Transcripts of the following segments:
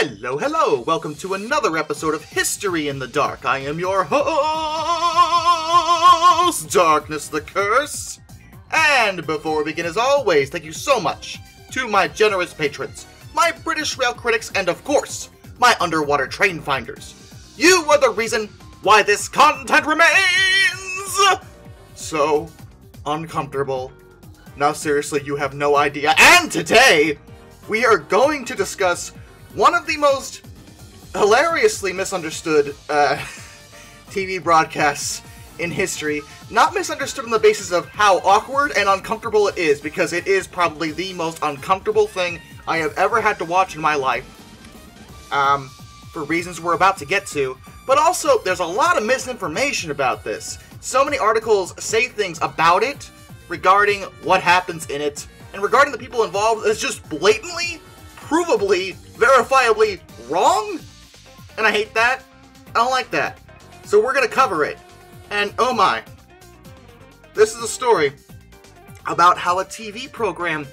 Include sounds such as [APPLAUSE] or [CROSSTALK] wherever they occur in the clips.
Hello, hello! Welcome to another episode of History in the Dark. I am your host, Darkness the Curse. And before we begin, as always, thank you so much to my generous patrons, my British rail critics, and of course, my underwater train finders. You are the reason why this content remains so uncomfortable. Now, seriously, you have no idea. And today, we are going to discuss one of the most hilariously misunderstood uh, [LAUGHS] TV broadcasts in history. Not misunderstood on the basis of how awkward and uncomfortable it is, because it is probably the most uncomfortable thing I have ever had to watch in my life. Um, for reasons we're about to get to. But also, there's a lot of misinformation about this. So many articles say things about it, regarding what happens in it, and regarding the people involved that's just blatantly, provably, verifiably wrong. And I hate that. I don't like that. So we're gonna cover it. And oh my, this is a story about how a TV program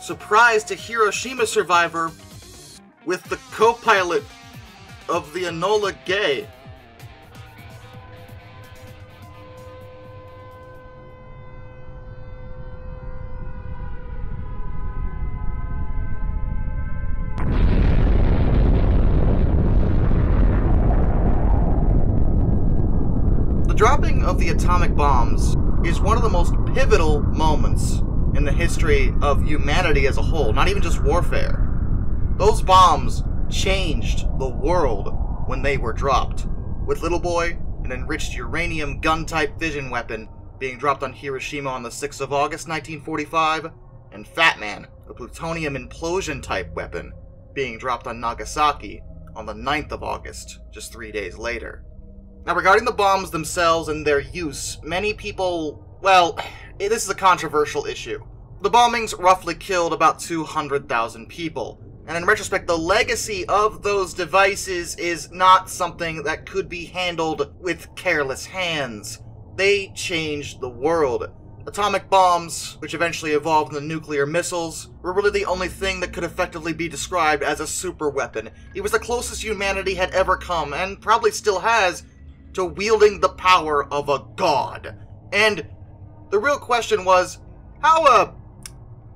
surprised a Hiroshima survivor with the co-pilot of the Enola Gay. Atomic bombs is one of the most pivotal moments in the history of humanity as a whole, not even just warfare. Those bombs changed the world when they were dropped, with Little Boy, an enriched uranium gun type fission weapon, being dropped on Hiroshima on the 6th of August 1945, and Fat Man, a plutonium implosion type weapon, being dropped on Nagasaki on the 9th of August, just three days later. Now, regarding the bombs themselves and their use, many people, well, eh, this is a controversial issue. The bombings roughly killed about 200,000 people, and in retrospect, the legacy of those devices is not something that could be handled with careless hands. They changed the world. Atomic bombs, which eventually evolved into nuclear missiles, were really the only thing that could effectively be described as a super weapon. It was the closest humanity had ever come, and probably still has, to wielding the power of a god. And the real question was, how, uh,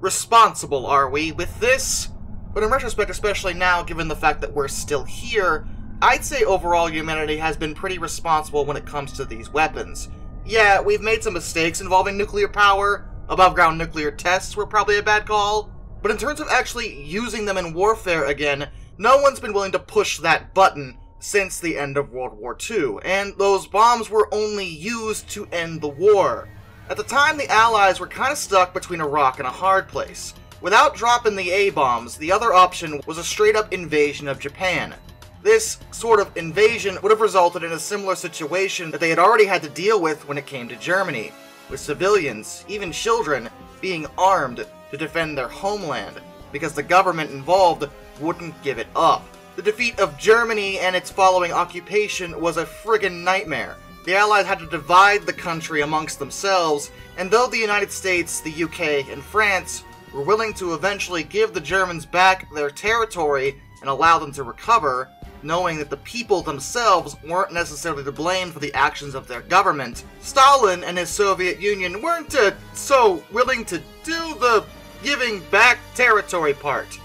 responsible are we with this? But in retrospect, especially now, given the fact that we're still here, I'd say overall humanity has been pretty responsible when it comes to these weapons. Yeah, we've made some mistakes involving nuclear power, above ground nuclear tests were probably a bad call, but in terms of actually using them in warfare again, no one's been willing to push that button since the end of World War II, and those bombs were only used to end the war. At the time, the Allies were kind of stuck between a rock and a hard place. Without dropping the A-bombs, the other option was a straight-up invasion of Japan. This sort of invasion would have resulted in a similar situation that they had already had to deal with when it came to Germany, with civilians, even children, being armed to defend their homeland, because the government involved wouldn't give it up. The defeat of Germany and its following occupation was a friggin' nightmare. The Allies had to divide the country amongst themselves, and though the United States, the UK, and France were willing to eventually give the Germans back their territory and allow them to recover, knowing that the people themselves weren't necessarily to blame for the actions of their government, Stalin and his Soviet Union weren't uh, so willing to do the giving back territory part.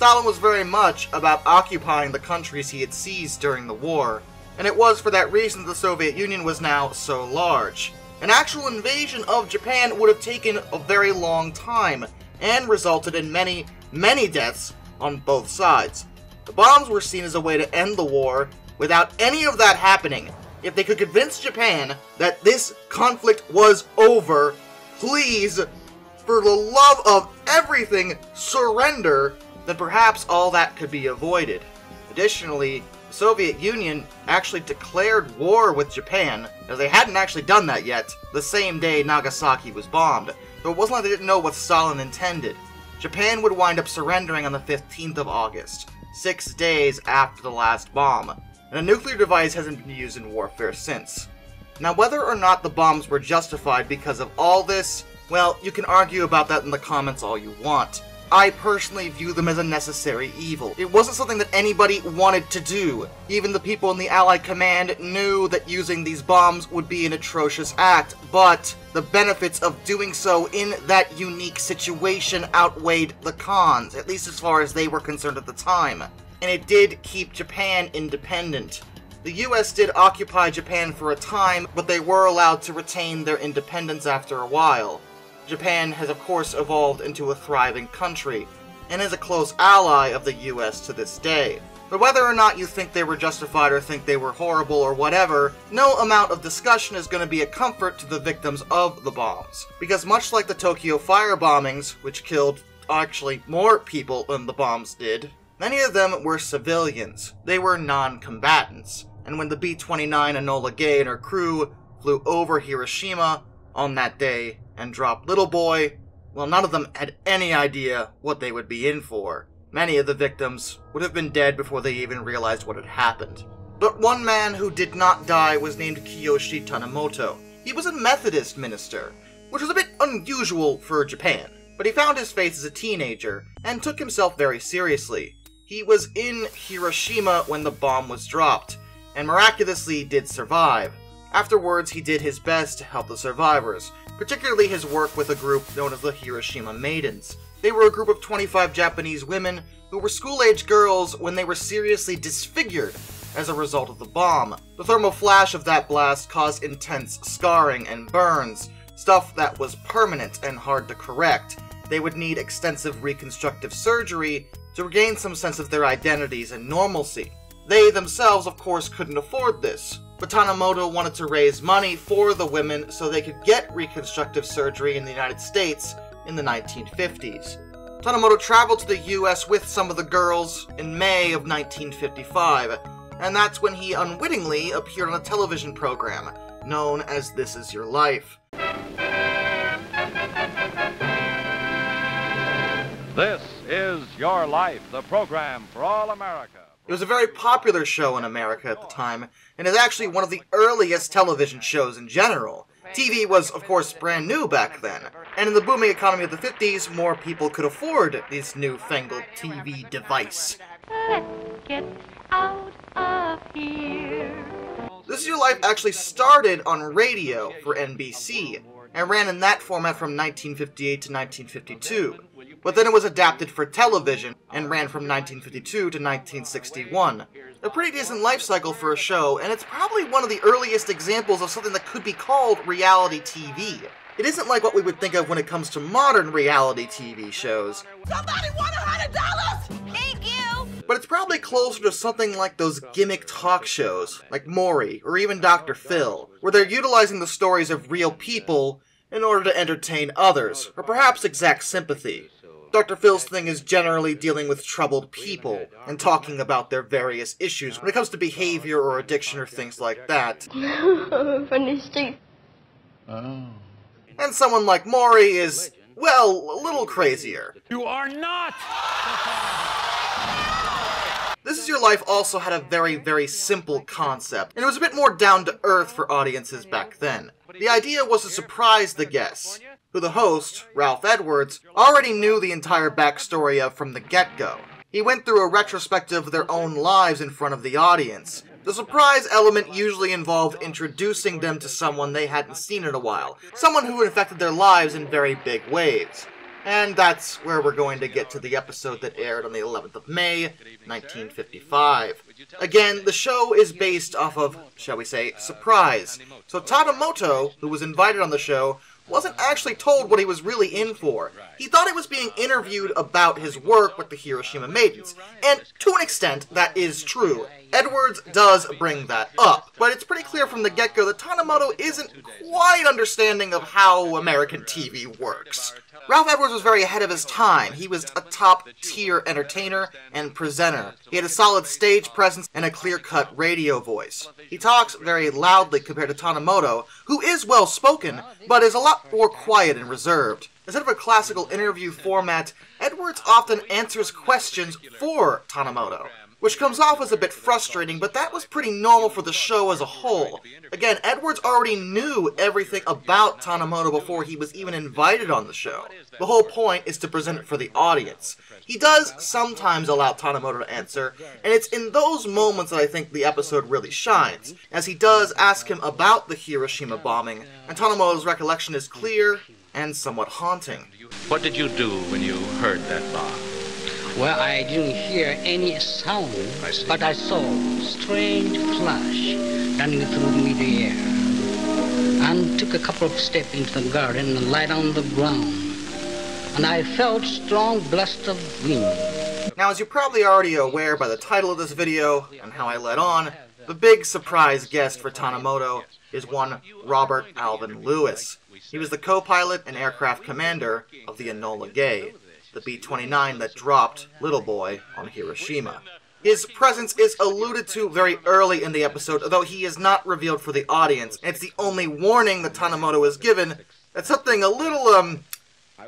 Stalin was very much about occupying the countries he had seized during the war, and it was for that reason the Soviet Union was now so large. An actual invasion of Japan would have taken a very long time, and resulted in many, many deaths on both sides. The bombs were seen as a way to end the war without any of that happening. If they could convince Japan that this conflict was over, please, for the love of everything, surrender, then perhaps all that could be avoided. Additionally, the Soviet Union actually declared war with Japan, as they hadn't actually done that yet, the same day Nagasaki was bombed. Though it wasn't like they didn't know what Stalin intended. Japan would wind up surrendering on the 15th of August, six days after the last bomb, and a nuclear device hasn't been used in warfare since. Now, whether or not the bombs were justified because of all this, well, you can argue about that in the comments all you want. I personally view them as a necessary evil. It wasn't something that anybody wanted to do. Even the people in the Allied command knew that using these bombs would be an atrocious act, but the benefits of doing so in that unique situation outweighed the cons, at least as far as they were concerned at the time. And it did keep Japan independent. The US did occupy Japan for a time, but they were allowed to retain their independence after a while. Japan has of course evolved into a thriving country, and is a close ally of the US to this day. But whether or not you think they were justified or think they were horrible or whatever, no amount of discussion is going to be a comfort to the victims of the bombs. Because much like the Tokyo fire bombings, which killed actually more people than the bombs did, many of them were civilians. They were non-combatants. And when the B-29 Enola Gay and her crew flew over Hiroshima on that day, and dropped Little Boy, well, none of them had any idea what they would be in for. Many of the victims would have been dead before they even realized what had happened. But one man who did not die was named Kiyoshi Tanimoto. He was a Methodist minister, which was a bit unusual for Japan, but he found his faith as a teenager and took himself very seriously. He was in Hiroshima when the bomb was dropped, and miraculously did survive. Afterwards, he did his best to help the survivors, particularly his work with a group known as the Hiroshima Maidens. They were a group of 25 Japanese women who were school-age girls when they were seriously disfigured as a result of the bomb. The thermal flash of that blast caused intense scarring and burns, stuff that was permanent and hard to correct. They would need extensive reconstructive surgery to regain some sense of their identities and normalcy. They themselves, of course, couldn't afford this, but Tanimoto wanted to raise money for the women so they could get reconstructive surgery in the United States in the 1950s. Tanimoto traveled to the US with some of the girls in May of 1955, and that's when he unwittingly appeared on a television program known as This Is Your Life. This is Your Life, the program for all America. It was a very popular show in America at the time, and is actually one of the earliest television shows in general. TV was, of course, brand new back then, and in the booming economy of the 50s, more people could afford this newfangled TV device. Get out of here. This Is Your Life actually started on radio for NBC, and ran in that format from 1958 to 1952 but then it was adapted for television and ran from 1952 to 1961. A pretty decent life cycle for a show, and it's probably one of the earliest examples of something that could be called reality TV. It isn't like what we would think of when it comes to modern reality TV shows. Somebody want a hundred dollars? Thank you! But it's probably closer to something like those gimmick talk shows, like Maury, or even Dr. Phil, where they're utilizing the stories of real people in order to entertain others, or perhaps exact sympathy. Dr. Phil's thing is generally dealing with troubled people and talking about their various issues when it comes to behavior or addiction or things like that. [LAUGHS] Funny Steve. Oh. And someone like Maury is, well, a little crazier. You are not! This Is Your Life also had a very, very simple concept, and it was a bit more down to earth for audiences back then. The idea was to surprise the guests, who the host, Ralph Edwards, already knew the entire backstory of from the get-go. He went through a retrospective of their own lives in front of the audience. The surprise element usually involved introducing them to someone they hadn't seen in a while, someone who had affected their lives in very big ways. And that's where we're going to get to the episode that aired on the 11th of May, 1955. Again, the show is based off of, shall we say, surprise. So Tanimoto, who was invited on the show, wasn't actually told what he was really in for. He thought he was being interviewed about his work with the Hiroshima Maidens, and to an extent, that is true. Edwards does bring that up, but it's pretty clear from the get-go that Tanimoto isn't quite understanding of how American TV works. Ralph Edwards was very ahead of his time. He was a top-tier entertainer and presenter. He had a solid stage presence and a clear-cut radio voice. He talks very loudly compared to Tanimoto, who is well-spoken, but is a lot more quiet and reserved. Instead of a classical interview format, Edwards often answers questions for Tanimoto. Which comes off as a bit frustrating, but that was pretty normal for the show as a whole. Again, Edwards already knew everything about Tanimoto before he was even invited on the show. The whole point is to present it for the audience. He does sometimes allow Tanimoto to answer, and it's in those moments that I think the episode really shines, as he does ask him about the Hiroshima bombing, and Tanimoto's recollection is clear and somewhat haunting. What did you do when you heard that bomb? Well, I didn't hear any sound, I but I saw a strange flash running through the air, and took a couple of steps into the garden and lied on the ground, and I felt strong blast of wind. Now, as you're probably already aware by the title of this video and how I led on, the big surprise guest for Tanimoto is one Robert Alvin Lewis. He was the co-pilot and aircraft commander of the Enola Gay, the B-29 that dropped Little Boy on Hiroshima. His presence is alluded to very early in the episode, though he is not revealed for the audience, it's the only warning that Tanimoto is given that something a little, um,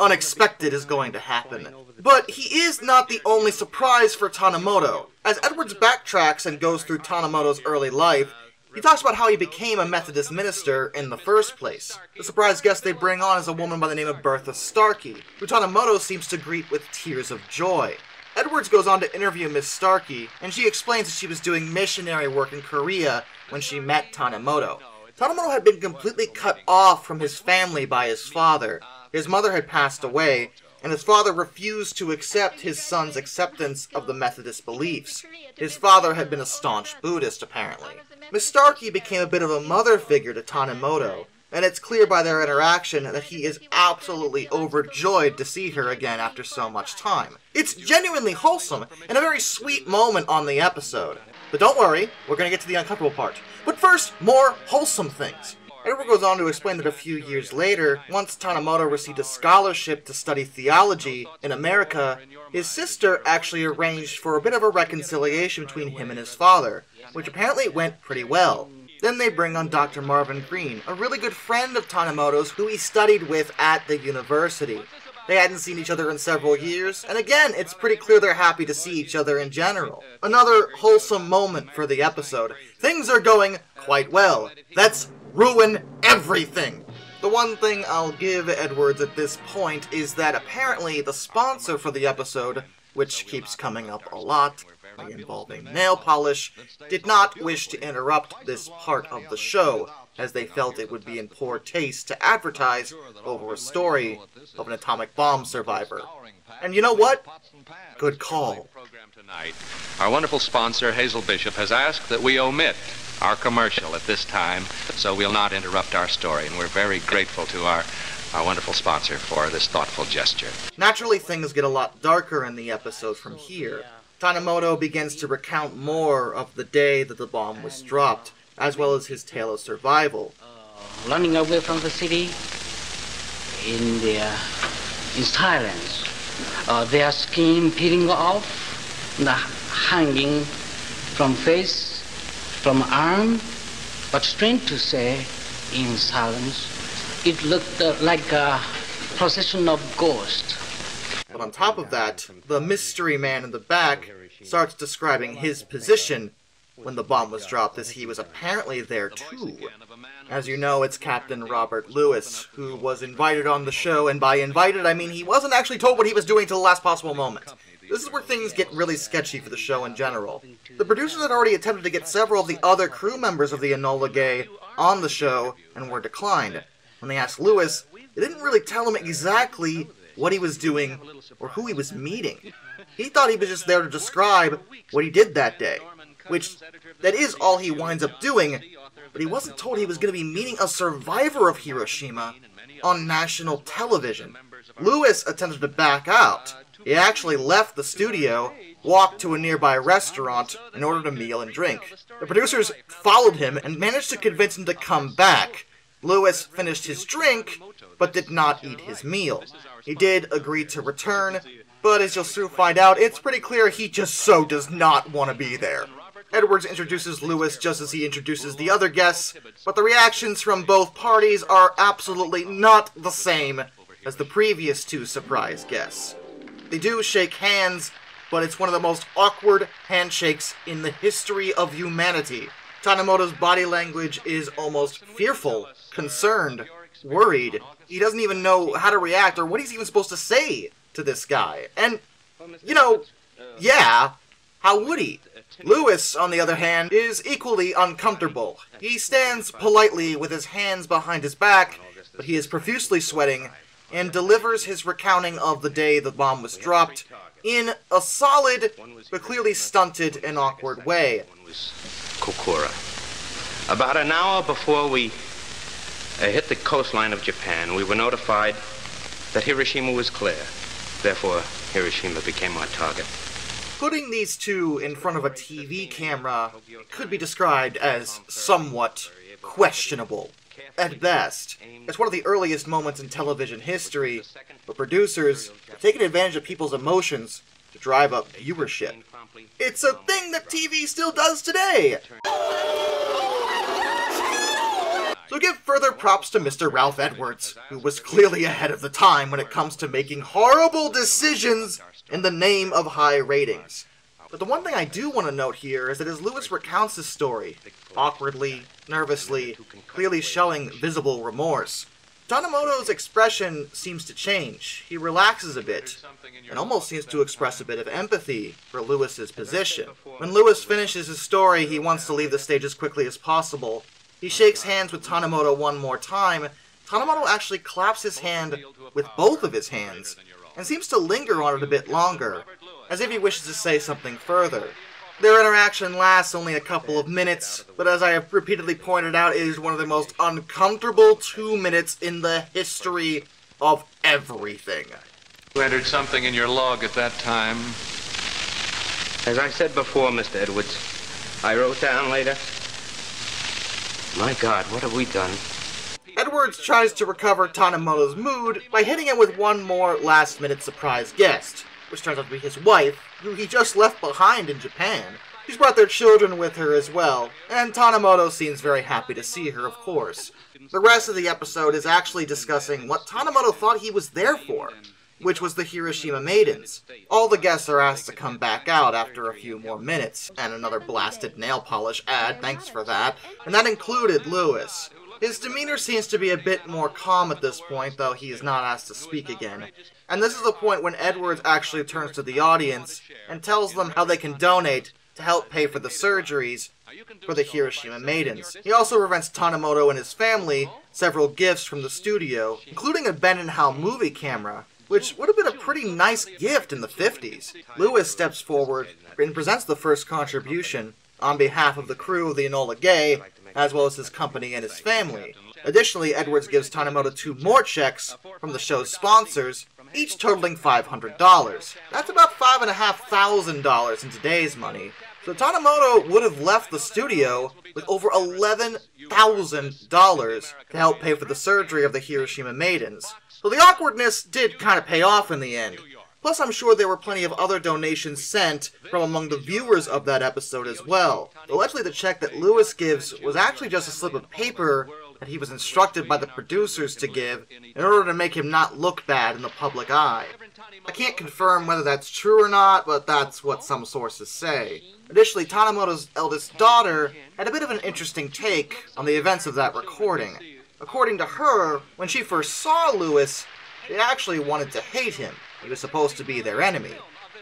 unexpected is going to happen. But he is not the only surprise for Tanimoto. As Edwards backtracks and goes through Tanimoto's early life, he talks about how he became a Methodist minister in the first place. The surprise guest they bring on is a woman by the name of Bertha Starkey, who Tanimoto seems to greet with tears of joy. Edwards goes on to interview Miss Starkey, and she explains that she was doing missionary work in Korea when she met Tanimoto. Tanimoto had been completely cut off from his family by his father. His mother had passed away, and his father refused to accept his son's acceptance of the Methodist beliefs. His father had been a staunch Buddhist, apparently. Miss Starkey became a bit of a mother figure to Tanimoto, and it's clear by their interaction that he is absolutely overjoyed to see her again after so much time. It's genuinely wholesome and a very sweet moment on the episode. But don't worry, we're going to get to the uncomfortable part. But first, more wholesome things. Edward goes on to explain that a few years later, once Tanimoto received a scholarship to study theology in America, his sister actually arranged for a bit of a reconciliation between him and his father, which apparently went pretty well. Then they bring on Dr. Marvin Green, a really good friend of Tanimoto's who he studied with at the university. They hadn't seen each other in several years, and again, it's pretty clear they're happy to see each other in general. Another wholesome moment for the episode. Things are going quite well. Let's ruin everything! The one thing I'll give Edwards at this point is that apparently the sponsor for the episode, which keeps coming up a lot, involving nail polish, did not wish to interrupt this part of the show, as they felt it would be in poor taste to advertise over a story of an atomic bomb survivor. And you know what? Good call. Tonight, our wonderful sponsor, Hazel Bishop, has asked that we omit our commercial at this time, so we'll not interrupt our story, and we're very grateful to our, our wonderful sponsor for this thoughtful gesture. Naturally, things get a lot darker in the episode from here. Tanimoto begins to recount more of the day that the bomb was dropped, as well as his tale of survival. running away from the city in their in silence. Uh, their skin peeling off, the hanging from face, from arm. But strange to say, in silence, it looked uh, like a procession of ghosts. But on top of that, the mystery man in the back starts describing his position when the bomb was dropped, as he was apparently there too. As you know, it's Captain Robert Lewis, who was invited on the show, and by invited, I mean he wasn't actually told what he was doing till the last possible moment. This is where things get really sketchy for the show in general. The producers had already attempted to get several of the other crew members of the Enola Gay on the show, and were declined. When they asked Lewis, they didn't really tell him exactly what he was doing or who he was meeting. He thought he was just there to describe what he did that day, which that is all he winds up doing, but he wasn't told he was going to be meeting a survivor of Hiroshima on national television. Lewis attempted to back out. He actually left the studio, walked to a nearby restaurant, and ordered a meal and drink. The producers followed him and managed to convince him to come back. Lewis finished his drink, but did not eat his meal. He did agree to return, but as you'll soon find out, it's pretty clear he just so does not want to be there. Edwards introduces Lewis just as he introduces the other guests, but the reactions from both parties are absolutely not the same as the previous two surprise guests. They do shake hands, but it's one of the most awkward handshakes in the history of humanity. Tanimoto's body language is almost fearful, concerned, worried. He doesn't even know how to react or what he's even supposed to say to this guy. And, you know, yeah, how would he? Lewis, on the other hand, is equally uncomfortable. He stands politely with his hands behind his back, but he is profusely sweating and delivers his recounting of the day the bomb was dropped in a solid but clearly stunted and awkward way. Kokura. About an hour before we uh, hit the coastline of Japan, we were notified that Hiroshima was clear. Therefore, Hiroshima became our target. Putting these two in front of a TV camera could be described as somewhat questionable. At best, it's one of the earliest moments in television history where producers have taken advantage of people's emotions to drive up viewership. It's a thing that TV still does today! So give further props to Mr. Ralph Edwards, who was clearly ahead of the time when it comes to making horrible decisions in the name of high ratings. But the one thing I do want to note here is that as Lewis recounts his story, awkwardly, nervously, clearly showing visible remorse, Tanimoto's expression seems to change. He relaxes a bit, and almost seems to express a bit of empathy for Lewis's position. When Lewis finishes his story, he wants to leave the stage as quickly as possible. He shakes hands with Tanimoto one more time. Tanimoto actually claps his hand with both of his hands, and seems to linger on it a bit longer, as if he wishes to say something further. Their interaction lasts only a couple of minutes, but as I have repeatedly pointed out, it is one of the most uncomfortable two minutes in the history of everything. You entered something in your log at that time. As I said before, Mr. Edwards, I wrote down later. My God, what have we done? Edwards tries to recover Tanimoto's mood by hitting him with one more last minute surprise guest, which turns out to be his wife, who he just left behind in Japan. She's brought their children with her as well, and Tanimoto seems very happy to see her, of course. The rest of the episode is actually discussing what Tanimoto thought he was there for, which was the Hiroshima Maidens. All the guests are asked to come back out after a few more minutes, and another blasted nail polish ad, thanks for that, and that included Lewis. His demeanor seems to be a bit more calm at this point, though he is not asked to speak again. And this is the point when Edwards actually turns to the audience and tells them how they can donate to help pay for the surgeries for the Hiroshima Maidens. He also presents Tanimoto and his family several gifts from the studio, including a Bell and Howell movie camera, which would have been a pretty nice gift in the 50s. Lewis steps forward and presents the first contribution on behalf of the crew of the Enola Gay, as well as his company and his family. Additionally, Edwards gives Tanimoto two more checks from the show's sponsors, each totaling $500. That's about $5,500 in today's money. So Tanimoto would have left the studio with over $11,000 to help pay for the surgery of the Hiroshima Maidens. So the awkwardness did kind of pay off in the end. Plus, I'm sure there were plenty of other donations sent from among the viewers of that episode as well. Allegedly, the check that Lewis gives was actually just a slip of paper that he was instructed by the producers to give in order to make him not look bad in the public eye. I can't confirm whether that's true or not, but that's what some sources say. Additionally, Tanimoto's eldest daughter had a bit of an interesting take on the events of that recording. According to her, when she first saw Lewis, she actually wanted to hate him. He was supposed to be their enemy.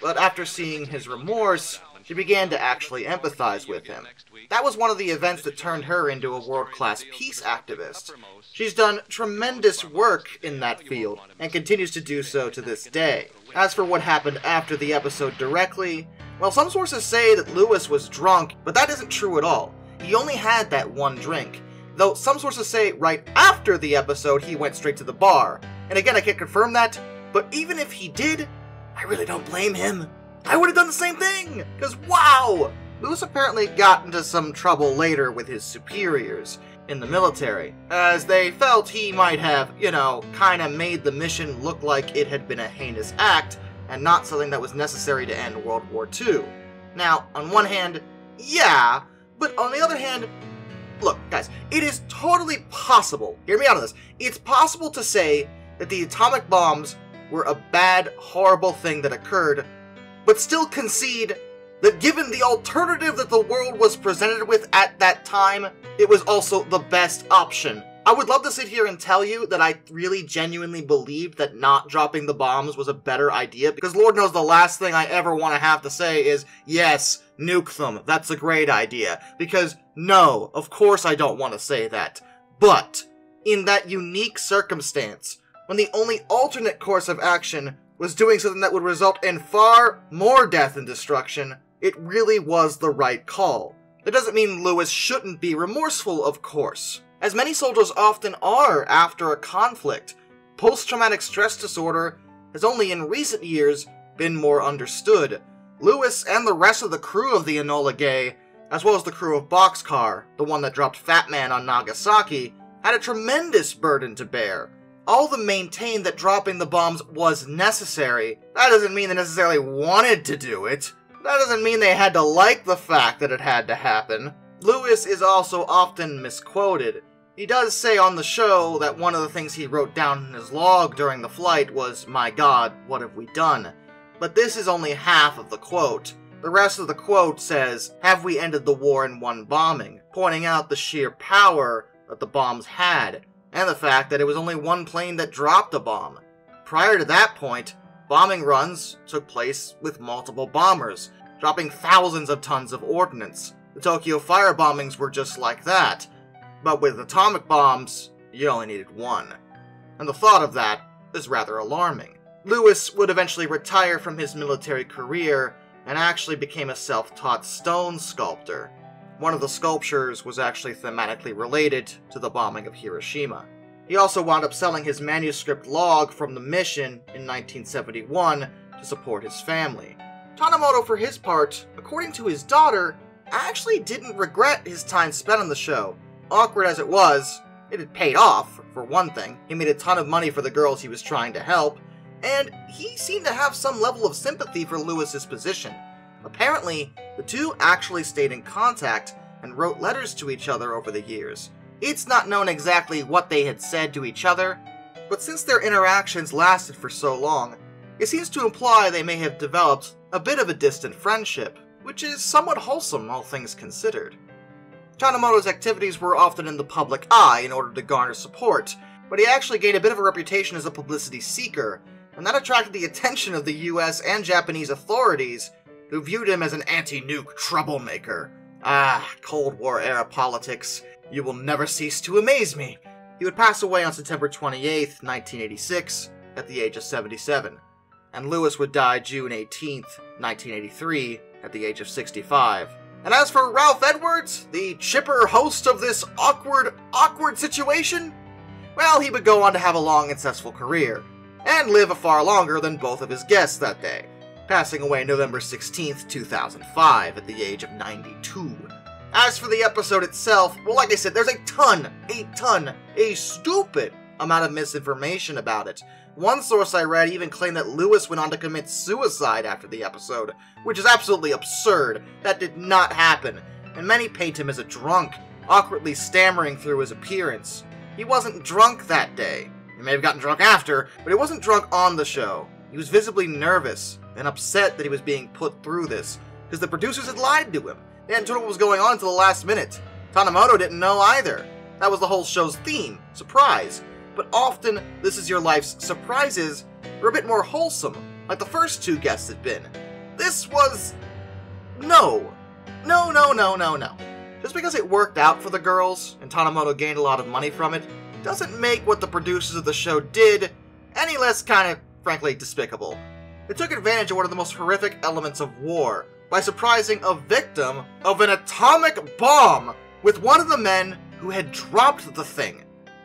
But after seeing his remorse, she began to actually empathize with him. That was one of the events that turned her into a world-class peace activist. She's done tremendous work in that field, and continues to do so to this day. As for what happened after the episode directly, well, some sources say that Lewis was drunk, but that isn't true at all. He only had that one drink. Though some sources say right after the episode he went straight to the bar. And again, I can't confirm that, but even if he did, I really don't blame him. I would have done the same thing! Because wow! Lewis apparently got into some trouble later with his superiors in the military, as they felt he might have, you know, kinda made the mission look like it had been a heinous act and not something that was necessary to end World War II. Now, on one hand, yeah, but on the other hand, look, guys, it is totally possible, hear me out on this, it's possible to say that the atomic bombs were a bad, horrible thing that occurred but still concede that given the alternative that the world was presented with at that time, it was also the best option. I would love to sit here and tell you that I really genuinely believed that not dropping the bombs was a better idea, because Lord knows the last thing I ever want to have to say is, yes, nuke them, that's a great idea. Because, no, of course I don't want to say that. But, in that unique circumstance, when the only alternate course of action was doing something that would result in far more death and destruction, it really was the right call. That doesn't mean Lewis shouldn't be remorseful, of course. As many soldiers often are after a conflict, post traumatic stress disorder has only in recent years been more understood. Lewis and the rest of the crew of the Enola Gay, as well as the crew of Bockscar, the one that dropped Fat Man on Nagasaki, had a tremendous burden to bear. All of them maintained that dropping the bombs was necessary. That doesn't mean they necessarily wanted to do it. That doesn't mean they had to like the fact that it had to happen. Lewis is also often misquoted. He does say on the show that one of the things he wrote down in his log during the flight was, My God, what have we done? But this is only half of the quote. The rest of the quote says, Have we ended the war in one bombing? Pointing out the sheer power that the bombs had, and the fact that it was only one plane that dropped a bomb. Prior to that point, bombing runs took place with multiple bombers, dropping thousands of tons of ordnance. The Tokyo fire bombings were just like that, but with atomic bombs, you only needed one. And the thought of that is rather alarming. Lewis would eventually retire from his military career and actually became a self taught stone sculptor. One of the sculptures was actually thematically related to the bombing of Hiroshima. He also wound up selling his manuscript log from the mission in 1971 to support his family. Tanimoto, for his part, according to his daughter, actually didn't regret his time spent on the show. Awkward as it was, it had paid off, for one thing. He made a ton of money for the girls he was trying to help, and he seemed to have some level of sympathy for Lewis's position. Apparently, the two actually stayed in contact and wrote letters to each other over the years. It's not known exactly what they had said to each other, but since their interactions lasted for so long, it seems to imply they may have developed a bit of a distant friendship, which is somewhat wholesome, all things considered. Tanimoto's activities were often in the public eye in order to garner support, but he actually gained a bit of a reputation as a publicity seeker, and that attracted the attention of the US and Japanese authorities, who viewed him as an anti nuke troublemaker. Ah, Cold War era politics. You will never cease to amaze me. He would pass away on September 28, 1986, at the age of 77, and Lewis would die June 18, 1983, at the age of 65. And as for Ralph Edwards, the chipper host of this awkward, awkward situation, well, he would go on to have a long and successful career, and live a far longer than both of his guests that day, passing away November 16, 2005, at the age of 92. As for the episode itself, well, like I said, there's a ton, a ton, a stupid amount of misinformation about it. One source I read even claimed that Lewis went on to commit suicide after the episode, which is absolutely absurd. That did not happen, and many paint him as a drunk, awkwardly stammering through his appearance. He wasn't drunk that day. He may have gotten drunk after, but he wasn't drunk on the show. He was visibly nervous and upset that he was being put through this, because the producers had lied to him. They hadn't told him what was going on until the last minute. Tanimoto didn't know either. That was the whole show's theme surprise. But often, This Is Your Life's surprises were a bit more wholesome, like the first two guests had been. This was. No. No, no, no, no, no. Just because it worked out for the girls, and Tanimoto gained a lot of money from it, doesn't make what the producers of the show did any less kind of, frankly, despicable. They took advantage of one of the most horrific elements of war by surprising a victim of an atomic bomb with one of the men who had dropped the thing.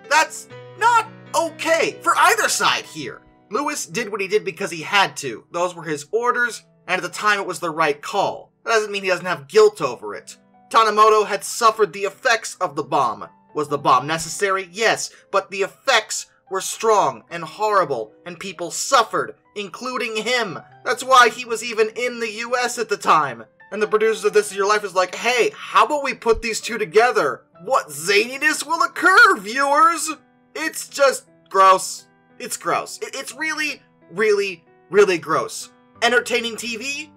That's not okay for either side here. Lewis did what he did because he had to. Those were his orders, and at the time it was the right call. That doesn't mean he doesn't have guilt over it. Tanimoto had suffered the effects of the bomb. Was the bomb necessary? Yes, but the effects were strong and horrible, and people suffered, including him. That's why he was even in the US at the time. And the producers of This Is Your Life is like, hey, how about we put these two together? What zaniness will occur, viewers? It's just gross. It's gross. It's really, really, really gross. Entertaining TV?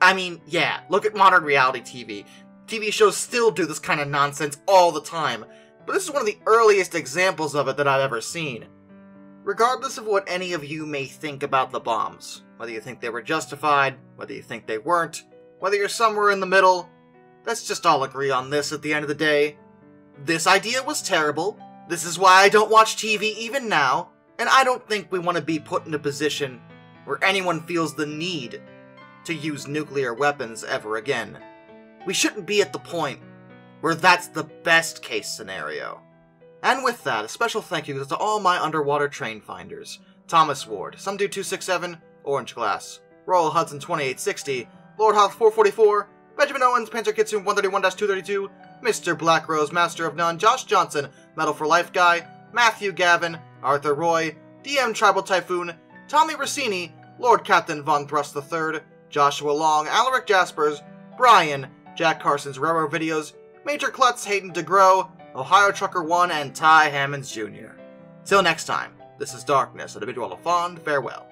I mean, yeah, look at modern reality TV. TV shows still do this kind of nonsense all the time, but this is one of the earliest examples of it that I've ever seen. Regardless of what any of you may think about the bombs, whether you think they were justified, whether you think they weren't, whether you're somewhere in the middle, let's just all agree on this at the end of the day. This idea was terrible. This is why I don't watch TV even now, and I don't think we want to be put in a position where anyone feels the need to use nuclear weapons ever again. We shouldn't be at the point where that's the best case scenario. And with that, a special thank you to all my underwater train finders Thomas Ward, some Sumdu267, Orange Glass, Royal Hudson 2860, Lord Hoth 444, Benjamin Owens, Panzer Kitsune 131 232, Mr. Black Rose, Master of None, Josh Johnson, Metal for Life Guy, Matthew Gavin, Arthur Roy, DM Tribal Typhoon, Tommy Rossini, Lord Captain Von Thrust III, Joshua Long, Alaric Jaspers, Brian, Jack Carson's Railroad Videos, Major Klutz, Hayden DeGrow, Ohio Trucker 1, and Ty Hammonds Jr. Till next time, this is Darkness, and a bid you all a fond farewell.